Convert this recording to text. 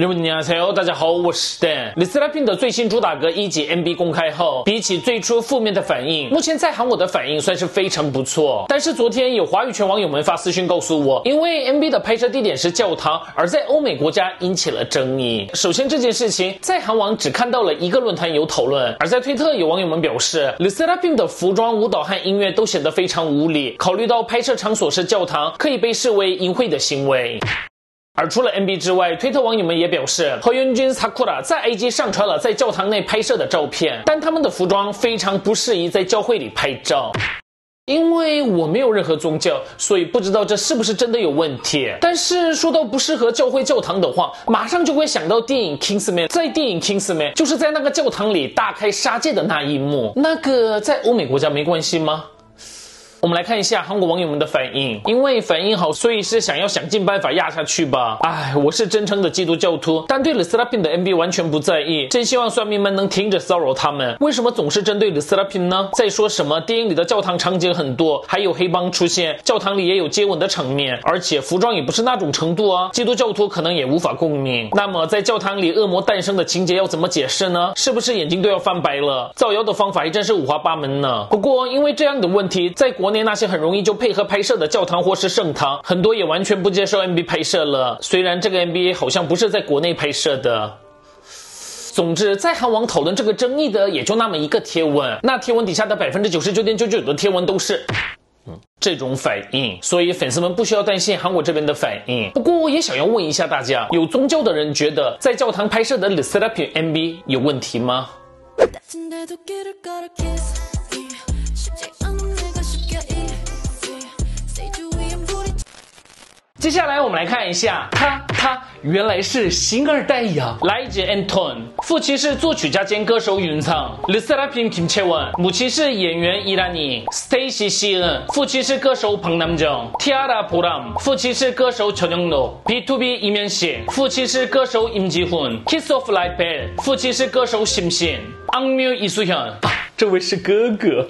各位年，大家好，我是 Dan。李斯拉平的最新主打歌《一级 MB》公开后，比起最初负面的反应，目前在韩我的反应算是非常不错。但是昨天有华语圈网友们发私讯告诉我，因为 MB 的拍摄地点是教堂，而在欧美国家引起了争议。首先这件事情在韩网只看到了一个论坛有讨论，而在推特有网友们表示，李斯拉平的服装、舞蹈和音乐都显得非常无礼。考虑到拍摄场所是教堂，可以被视为淫秽的行为。而除了 MB 之外，推特网友们也表示，何元君 Sakura 在 IG 上传了在教堂内拍摄的照片，但他们的服装非常不适宜在教会里拍照。因为我没有任何宗教，所以不知道这是不是真的有问题。但是说到不适合教会教堂的话，马上就会想到电影 Kingsman，在电影 Kingsman 就是在那个教堂里大开杀戒的那一幕，那个在欧美国家没关系吗？我们来看一下韩国网友们的反应，因为反应好，所以是想要想尽办法压下去吧。哎，我是真诚的基督教徒，但对 l 斯拉 s 的 MV 完全不在意。真希望算命们能停止骚扰他们。为什么总是针对 l 斯拉 s 呢？再说什么电影里的教堂场景很多，还有黑帮出现，教堂里也有接吻的场面，而且服装也不是那种程度啊。基督教徒可能也无法共鸣。那么在教堂里恶魔诞生的情节要怎么解释呢？是不是眼睛都要翻白了？造谣的方法还真是五花八门呢。不过因为这样的问题，在国。内那些很容易就配合拍摄的教堂或是圣堂，很多也完全不接受 MV 拍摄了。虽然这个 MV 好像不是在国内拍摄的。总之，在韩网讨论这个争议的也就那么一个贴文，那贴文底下的百分之九十九点九九的贴文都是，这种反应。所以粉丝们不需要担心韩国这边的反应。不过我也想要问一下大家，有宗教的人觉得在教堂拍摄的 The s e r a p MV 有问题吗？接下来我们来看一下，他他原来是星二代呀。来自 Anton，父亲是作曲家兼歌手云仓。l i s a p i n Kim Chaewon，母亲是演员伊拉尼。Stacy Seon，父亲是歌手彭南정티아라보람父亲是歌手陈永诺。B2B 一面写，父亲是歌手임지훈 Kiss of Life Bell，父亲是歌手심신昂뮤이수 현， 这位是哥哥。